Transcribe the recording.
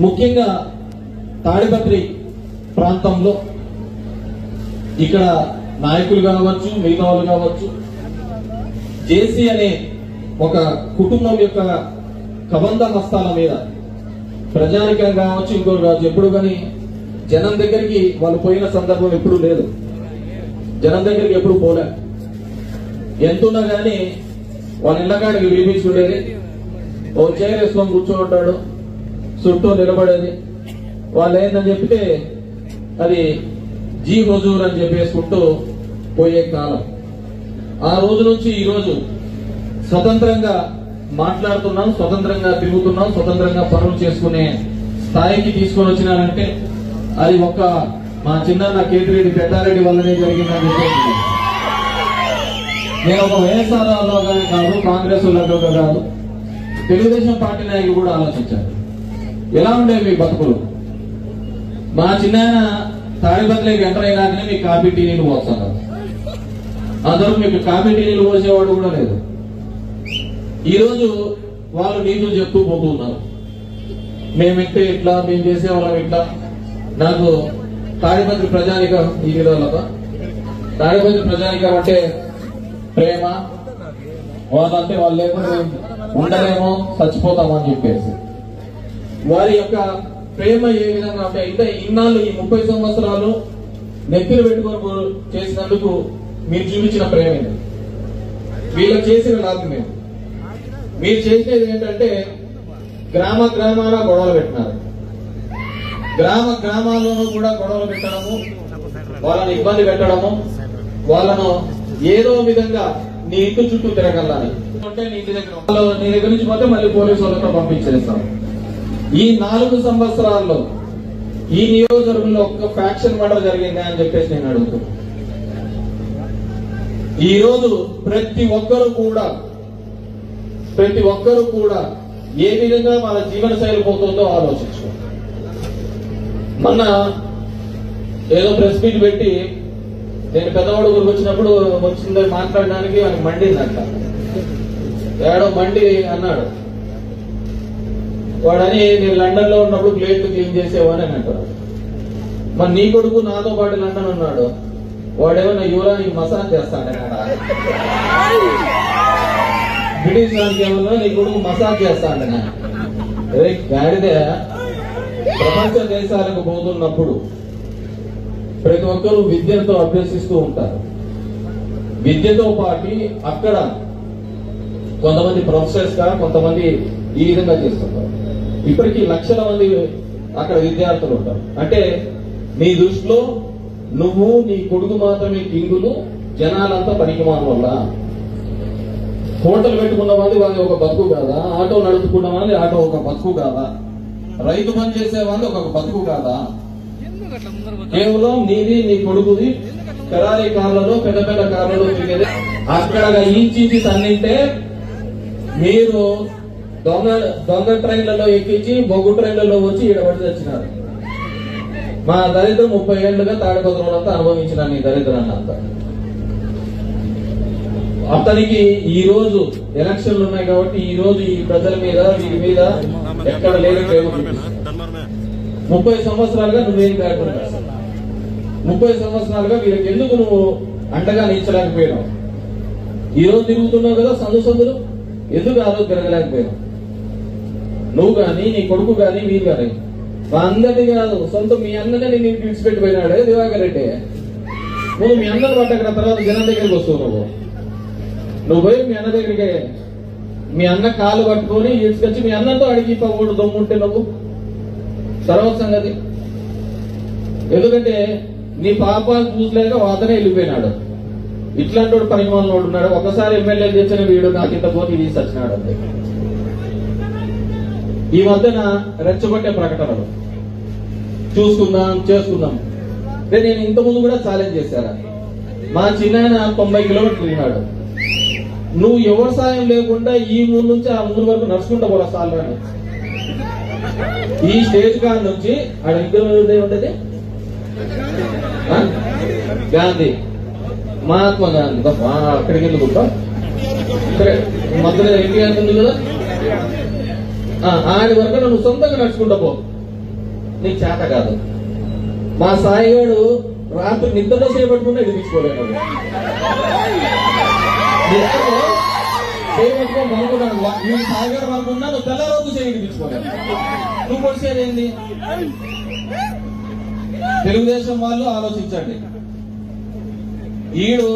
ముఖ్యంగా తాడిపత్రి ప్రాంతంలో ఇక్కడ నాయకులు కావచ్చు మిగతా వాళ్ళు కావచ్చు జేసీ అనే ఒక కుటుంబం యొక్క కబంధ హస్తాల మీద ప్రజానికం కావచ్చు ఇంకోటి కావచ్చు ఎప్పుడు కానీ జనం దగ్గరికి వాళ్ళు పోయిన సందర్భం ఎప్పుడు లేదు. జనం దగ్గరికి ఎప్పుడు పోలే. ఎంతున్నా కానీ వాళ్ళ ఇళ్ళకాడికి వీపించుకునేది ఓ చైర్ వేసుకొని కూర్చోంటాడు చుట్టూ నిలబడేది. వాళ్ళు ఏందని చెప్తే అది జీ హుజూర్ అని చెప్పేసుకుంటూ పోయే కాలం. ఆ రోజు నుంచి ఈ రోజు స్వతంత్రంగా మాట్లాడుతున్నాం స్వతంత్రంగా తిరుగుతున్నాం స్వతంత్రంగా పనులు చేసుకునే స్థాయికి తీసుకొని వచ్చినారంటే అది ఒక్క మా చిన్న కేతిరెడ్డి పెద్దారెడ్డి వల్లనే జరిగిందని చెప్పేసి. నేను ఒక వైఎస్ఆర్ కానీ కాదు కాంగ్రెస్లో కాదు తెలుగుదేశం పార్టీ నాయకులు కూడా ఆలోచించారు. ఎలా ఉండేవి మీ బతుకులు? మా చిన్న తాడిపత్రికి ఎంటర్ అయినాకనే మీకు కాఫీ టీ నీళ్ళు పోస్తున్నారు అందరూ మీకు కాఫీ టీ నీళ్ళు పోసేవాడు కూడా లేదు. ఈ రోజు వాళ్ళు నీళ్ళు చెప్తూ పోతున్నారు మేము ఇట్టే ఇట్లా మేము చేసేవాళ్ళం ఇట్లా. నాకు తాడిపత్రి ప్రజానికం ఈ విధాలతో తాడిపత్రి ప్రజానికం అంటే ప్రేమ వాళ్ళంటే వాళ్ళు లేకుండా ఉండలేమో చచ్చిపోతామని చెప్పేసి. వారి యొక్క ప్రేమ ఏ విధంగా అంటే ఇంత ఇన్నాళ్ళు ఈ ముప్పై సంవత్సరాలు నెత్తిలు పెట్టుకొని చేసినందుకు మీరు చూపించిన ప్రేమే వీళ్ళకి చేసిన లాభమే మీరు చేసేది ఏంటంటే గ్రామ గ్రామాల గొడవలు పెట్టినారు. గ్రామ గ్రామాల్లోనూ కూడా గొడవలు పెట్టడము వాళ్ళని ఇబ్బంది పెట్టడము వాళ్ళను ఏదో విధంగా నీ ఇంటి చుట్టూ తిరగలని అంటే నీ దగ్గర వాళ్ళు నీ దగ్గర నుంచి పోతే మళ్ళీ పోలీసు వాళ్ళతో పంపించేస్తాం. ఈ నాలుగు సంవత్సరాల్లో ఈ నియోజకవర్గంలో ఒక్క ఫ్యాక్షన్ మర్డర్ జరిగిందా అని చెప్పేసి నేను అడుగుతున్నాను ఈ రోజు ప్రతి ఒక్కరు కూడా ప్రతి ఒక్కరు కూడా ఏ విధంగా మన జీవన శైలి పోతుందో ఆలోచించు మొన్న ఏదో ప్రెస్ మీట్ పెట్టి నేను పెద్దవాడు ఊరికి వచ్చినప్పుడు వచ్చిందో మాట్లాడడానికి ఆయన మండిందంట. ఏడో మండి అన్నాడు. వాడని నేను లండన్లో ఉన్నప్పుడు ప్లేట్లు క్లీన్ చేసేవాని అని అంటాడు మరి నీ కొడుకు నాతో పాటు లండన్ ఉన్నాడు. వాడేమన్నా యువరానికి మసాజ్ చేస్తాడు బ్రిటిష్ వానికి ఏమన్నా నీ కొడుకు మసాజ్ చేస్తాడు అరే గాడిద ప్రపంచ దేశాలకు పోతున్నప్పుడు ప్రతి ఒక్కరూ విద్యతో అభ్యసిస్తూ ఉంటారు. విద్యతో పాటు అక్కడ కొంతమంది ప్రొఫెసర్స్గా కొంతమంది ఈ విధంగా చేస్తుంటారు. ఇప్పటికీ లక్షల మంది అక్కడ విద్యార్థులు ఉంటారు. అంటే నీ దృష్టిలో నువ్వు నీ కొడుకు మాత్రమే కింగులు జనాలంతా పనికిమాన వల్ల హోటల్ పెట్టుకున్న వాళ్ళది వాళ్ళది ఒక బతుకు కాదా? ఆటో నడుపుకున్న వాళ్ళది ఆటో ఒక బతుకు కాదా? రైతు పని చేసే వాళ్ళు ఒక బతుకు కాదా? కేవలం నీది నీ కొడుకుది ఫెరారీ కార్లలో పెద్ద పెద్ద కార్లలో తిరిగేది. అక్కడ ఈంచి తన్నింటే మీరు దొంగ దొంగ ట్రైన్లలో ఎక్కించి బొగ్గు ట్రైన్లలో వచ్చి ఈడబడి తెచ్చినారు మా దరిద్రం ముప్పై ఏళ్ళుగా తాడిపత్రులంతా అనుభవించిన నీ దరిద్రాన్ని అంతా. అతనికి ఈ రోజు ఎలక్షన్లు ఉన్నాయి కాబట్టి ఈ రోజు ఈ ప్రజల మీద వీరి మీద ఎక్కడ లేని ముప్పై సంవత్సరాలుగా నువ్వేం కాకుండా ముప్పై సంవత్సరాలుగా వీరికి ఎందుకు నువ్వు అండగా నిలిచలేకపోయినావు? ఈ రోజు తిరుగుతున్నావు కదా సందు సందులు? ఎందుకు ఆ రోజు తిరగలేకపోయినావు? నువ్వు గాని నీ కొడుకు గాని మీరు గాని. మా అందరినీ కాదు సొంత మీ అన్ననే నేను విడిచిపెట్టిపోయినాడే దివాకర్ రెడ్డి. నువ్వు మీ అందరు పట్టకర తర్వాత జనం దగ్గరికి వస్తావు నువ్వు. నువ్వు పోయి మీ అన్న దగ్గరికి మీ అన్న కాలు పట్టుకొని తీసుకొచ్చి మీ అన్నతో అడిగి పవ్వుడు దమ్ముంటే నువ్వు. తర్వాత సంగతి. ఎందుకంటే నీ పాపాలు చూసలేక వాతనే వెళ్ళిపోయినాడు. ఇట్లాంటి వాడు పరిమాణంలో ఉన్నాడు. ఒకసారి ఎమ్మెల్యే తెచ్చిన వీడు నాకు ఇంత పోటీ తీసి వచ్చినాడు అంతే. ఈ మధ్యన రెచ్చగొట్టే ప్రకటనలు. చూసుకుందాం చేసుకుందాం. అంటే నేను ఇంత ముందు కూడా ఛాలెంజ్ చేశారా? మా చిన్న తొంభై కిలోమీటర్లు ఉన్నాడు. నువ్వు ఎవరి సాయం లేకుండా ఈ ఊరు నుంచి ఆ ఊరు వరకు నడుచుకుంటా పోరా సాలని ఈ స్టేజ్ కాడ నుంచి ఆడ విగ్రహం ఉంటది? ఆ? గాంధీ. మహాత్మా గాంధీ. అక్కడికి ఎందుకు మధ్యలో ఎన్టీఆర్ ఉంది కదా? ఆ, ఆడి వరకు నువ్వు సొంతంగా నడుచుకుంటా పో. నీకు చేత కాదు. మా సాయిగాడు రాత్రి నిద్రలో చేపట్టుకుని ఇడిపించుకోలేడు నిద్రలో చేయబట్టుకొని అనుకున్నాను నేను సాయిగాడు అనుకున్నా నువ్వు తెల్ల రోజు చేయి ఇడిపించుకోలేవు నువ్వు పొడిచేది ఏంది? తెలుగుదేశం వాళ్ళు ఆలోచించండి. ఈడు